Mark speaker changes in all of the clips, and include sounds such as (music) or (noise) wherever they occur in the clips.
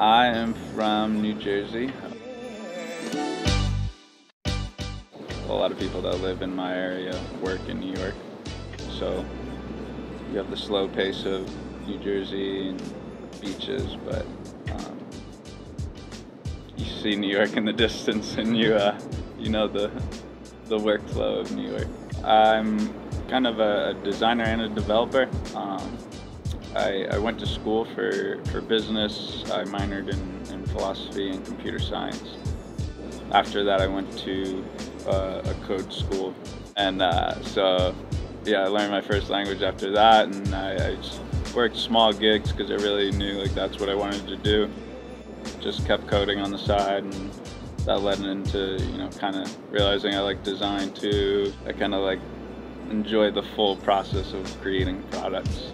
Speaker 1: I am from New Jersey. A lot of people that live in my area work in New York. So you have the slow pace of New Jersey and beaches, but um, you see New York in the (laughs) distance and you uh, you know the the workflow of New York. I'm kind of a, designer and a developer. Um, I, I, went to school for, for business. I minored in, in philosophy and computer science. After that, I went to uh, a code school. And uh, so, yeah, I learned my first language after that. And I, I worked small gigs because I really knew like that's what I wanted to do. Just kept coding on the side and that led into, you know, kind of realizing I like design too. I kind of like enjoy the full process of creating products.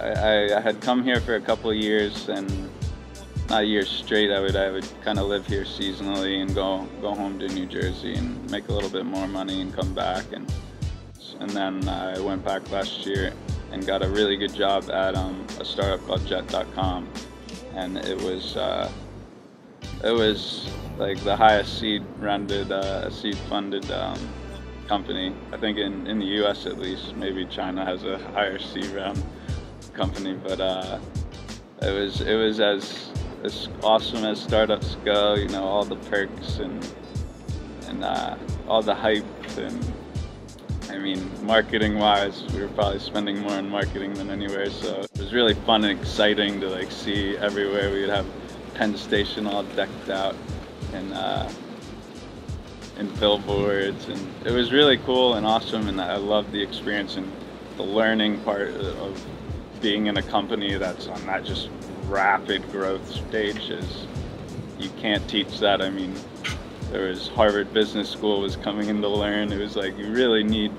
Speaker 1: I, I, had come here for a couple years and not years straight. I would I would kind of live here seasonally and go go home to New Jersey and make a little bit more money and come back and and then I went back last year and got a really good job at um, a startup called Jet.com and it was uh, it was like the highest seed rounded uh, seed funded um, company. I think in, in the U.S. at least. Maybe China has a higher seed round company, but uh, it was it was as as awesome as startups go. You know, all the perks and and uh, all the hype and I mean, marketing wise, we were probably spending more on marketing than anywhere. So it was really fun and exciting to like see everywhere. We would have Penn Station all decked out and uh, and billboards, and it was really cool and awesome. And I loved the experience and the learning part of being in a company that's on that just rapid growth stage. Is you can't teach that. I mean, there was Harvard Business School was coming in to learn. It was like you really need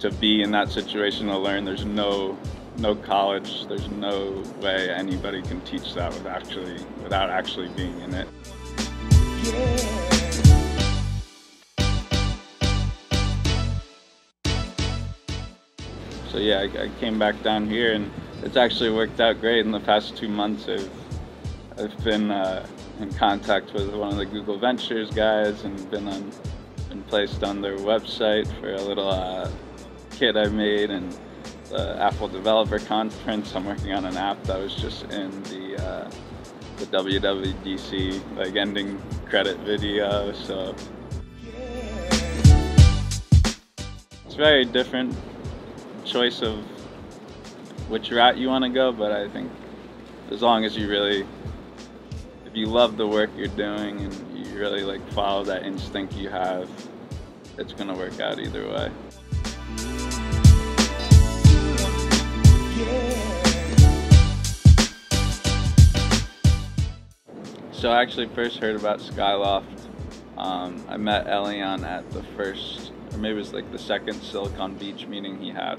Speaker 1: to be in that situation to learn. There's no no college. There's no way anybody can teach that without actually without actually being in it. So yeah, I, I came back down here and it's actually worked out great in the past two months. I've, I've been uh, in contact with one of the Google Ventures guys and been on been placed on their website for a little uh, kit I made and the Apple Developer Conference. I'm working on an app that was just in the uh, the WWDC like ending credit video. So it's very different choice of which route you want to go, but I think as long as you really if you love the work you're doing and you really like follow that instinct you have, it's gonna work out either way. So I actually first heard about Skyloft. Um, I met Elion at the first, or maybe it was like the second Silicon Beach meeting he had,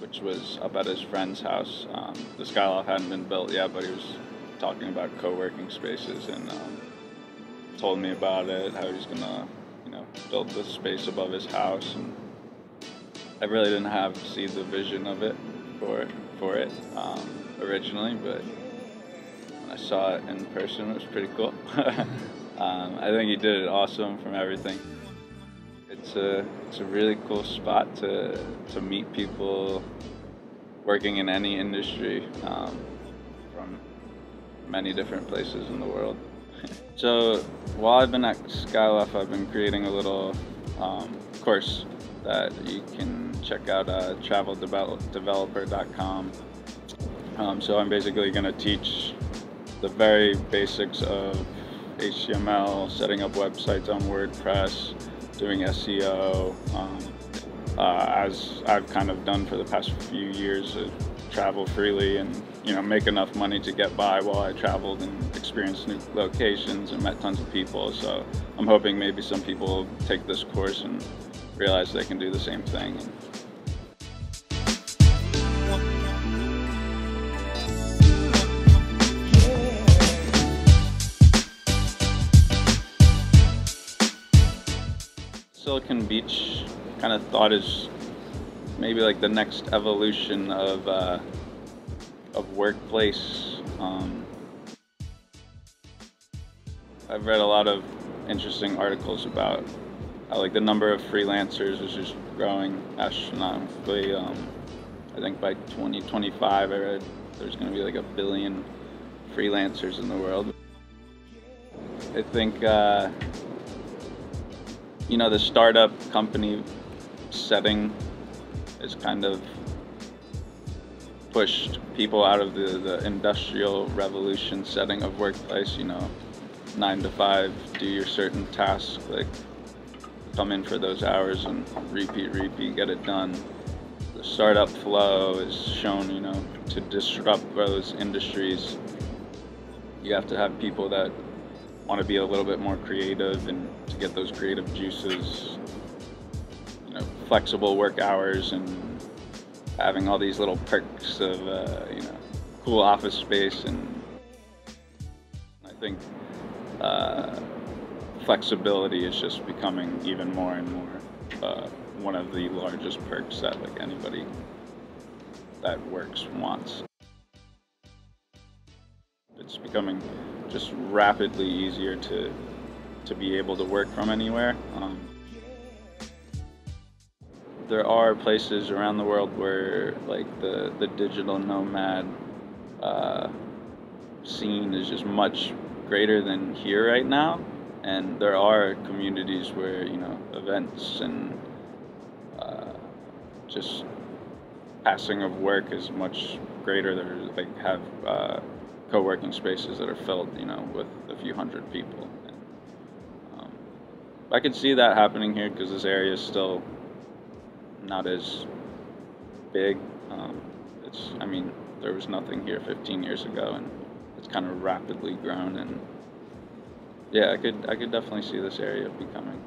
Speaker 1: which was up at his friend's house. Um, the Skyloft hadn't been built yet, but he was talking about co-working spaces and um, told me about it, how he's gonna, you know, build the space above his house. And I really didn't have see the vision of it for for it um, originally, but when I saw it in person, it was pretty cool. (laughs) um, I think he did it awesome from everything. It's a it's a really cool spot to to meet people working in any industry um, from many different places in the world. (laughs) so while I've been at Skyloft, I've been creating a little um, course that you can check out uh, traveldeveloper.com. Um, so I'm basically going to teach the very basics of HTML, setting up websites on WordPress, doing SEO, um, uh, as I've kind of done for the past few years, uh, travel freely and you know make enough money to get by while I traveled and experienced new locations and met tons of people. So I'm hoping maybe some people take this course and realize they can do the same thing. Silicon Beach kind of thought is maybe like the next evolution of uh, of workplace. Um, I've read a lot of interesting articles about how, like the number of freelancers is just growing astronomically. Um, I think by 2025, I read there's going to be like a billion freelancers in the world. I think, uh, you know, the startup company setting is kind of pushed people out of the, the industrial revolution setting of workplace, you know, nine to five, do your certain task, like come in for those hours and repeat, repeat, get it done. The startup flow is shown, you know, to disrupt those industries. You have to have people that want to be a little bit more creative and to get those creative juices, you know, flexible work hours and having all these little perks of, uh, you know, cool office space. And I think uh, flexibility is just becoming even more and more uh, one of the largest perks that like anybody that works wants. It's becoming just rapidly easier to to be able to work from anywhere. Um, there are places around the world where like the the digital nomad uh, scene is just much greater than here right now, and there are communities where you know events and uh, just passing of work is much greater. There like have uh, co-working spaces that are filled, you know, with a few hundred people. And, um, I could see that happening here because this area is still not as big. Um, it's, I mean, there was nothing here 15 years ago, and it's kind of rapidly grown. And yeah, I could, I could definitely see this area becoming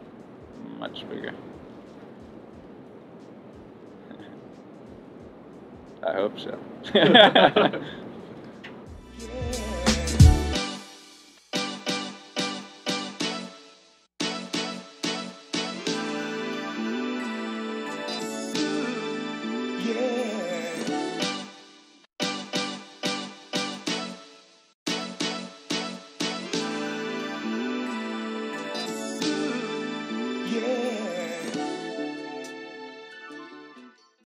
Speaker 1: much bigger. (laughs) I hope so. (laughs) (laughs)